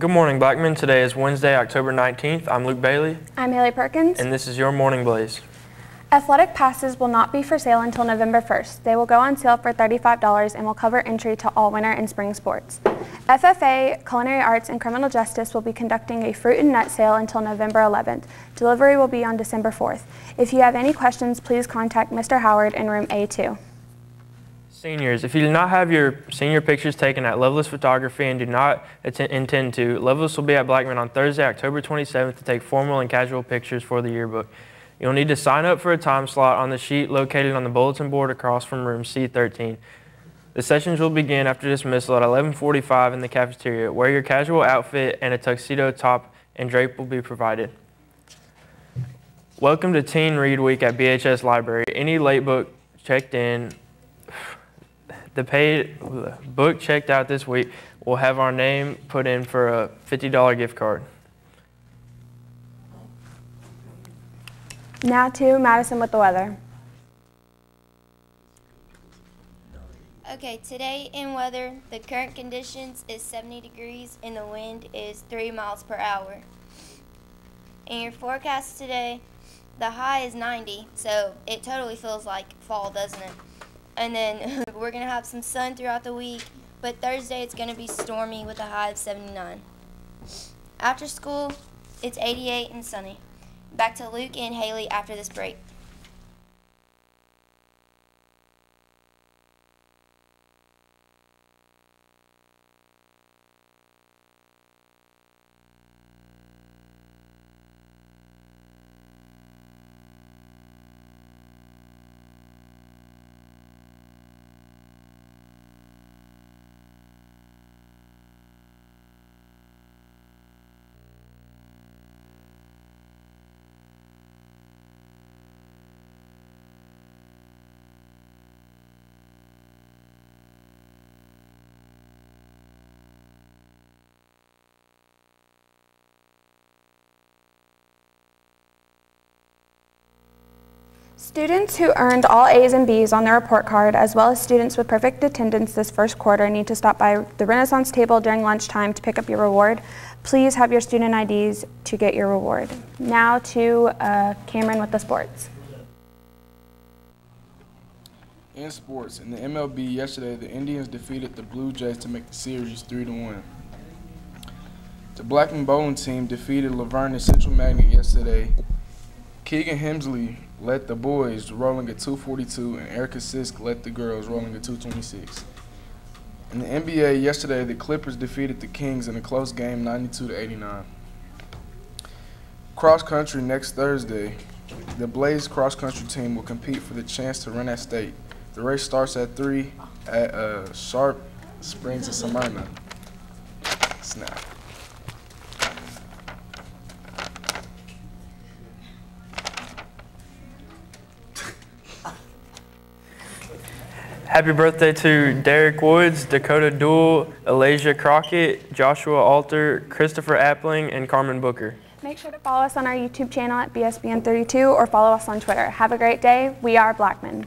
Good morning, Blackman. Today is Wednesday, October 19th. I'm Luke Bailey, I'm Haley Perkins. and this is your Morning Blaze. Athletic passes will not be for sale until November 1st. They will go on sale for $35 and will cover entry to all winter and spring sports. FFA, Culinary Arts, and Criminal Justice will be conducting a fruit and nut sale until November 11th. Delivery will be on December 4th. If you have any questions, please contact Mr. Howard in room A2. Seniors, if you do not have your senior pictures taken at Loveless Photography and do not intend to, Loveless will be at Blackman on Thursday, October 27th to take formal and casual pictures for the yearbook. You'll need to sign up for a time slot on the sheet located on the bulletin board across from room C13. The sessions will begin after dismissal at 11:45 in the cafeteria. Wear your casual outfit and a tuxedo top and drape will be provided. Welcome to Teen Read Week at BHS Library. Any late book checked in, the paid book checked out this week will have our name put in for a $50 gift card. Now to Madison with the weather. Okay, today in weather, the current conditions is 70 degrees and the wind is 3 miles per hour. In your forecast today, the high is 90, so it totally feels like fall, doesn't it? And then we're going to have some sun throughout the week, but Thursday it's going to be stormy with a high of 79. After school, it's 88 and sunny. Back to Luke and Haley after this break. Students who earned all A's and B's on their report card, as well as students with perfect attendance this first quarter, need to stop by the Renaissance table during lunchtime to pick up your reward. Please have your student IDs to get your reward. Now to uh, Cameron with the sports. In sports, in the MLB yesterday, the Indians defeated the Blue Jays to make the series 3 to 1. The Blackman bowling team defeated La Vergne and Central Magnet yesterday. Keegan Hemsley led the boys rolling at 242 and Erica Sisk led the girls rolling at 226. In the NBA yesterday, the Clippers defeated the Kings in a close game 92 to 89. Cross country next Thursday, the Blaze cross country team will compete for the chance to run at state. The race starts at 3 at uh, Sharp Springs in Smyrna. Snap. Happy birthday to Derek Woods, Dakota Dool, Elijah Crockett, Joshua Alter, Christopher Appling, and Carmen Booker. Make sure to follow us on our YouTube channel at BSPN32 or follow us on Twitter. Have a great day. We are Blackman.